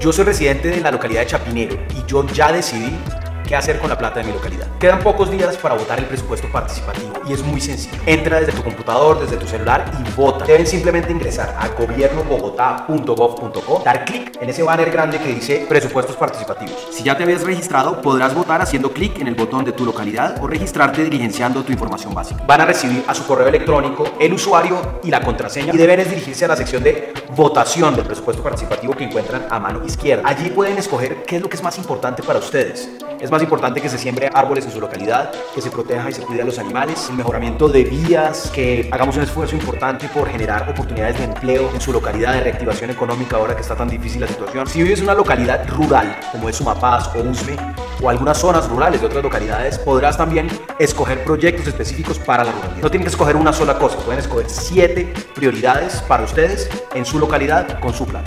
Yo soy residente de la localidad de Chapinero y yo ya decidí qué hacer con la plata de mi localidad. Quedan pocos días para votar el presupuesto participativo y es muy sencillo. Entra desde tu computador, desde tu celular y vota. Deben simplemente ingresar a gobiernobogotá.gov.co, dar clic en ese banner grande que dice presupuestos participativos. Si ya te habías registrado, podrás votar haciendo clic en el botón de tu localidad o registrarte diligenciando tu información básica. Van a recibir a su correo electrónico el usuario y la contraseña y deberán dirigirse a la sección de votación del presupuesto participativo que encuentran a mano izquierda. Allí pueden escoger qué es lo que es más importante para ustedes. Es más importante que se siembre árboles en su localidad, que se proteja y se cuide a los animales, el mejoramiento de vías, que hagamos un esfuerzo importante por generar oportunidades de empleo en su localidad, de reactivación económica ahora que está tan difícil la situación. Si vives en una localidad rural, como es Sumapaz o Usme, o algunas zonas rurales de otras localidades, podrás también escoger proyectos específicos para la ruralidad. No tienen que escoger una sola cosa, pueden escoger siete prioridades para ustedes en su localidad con su plan.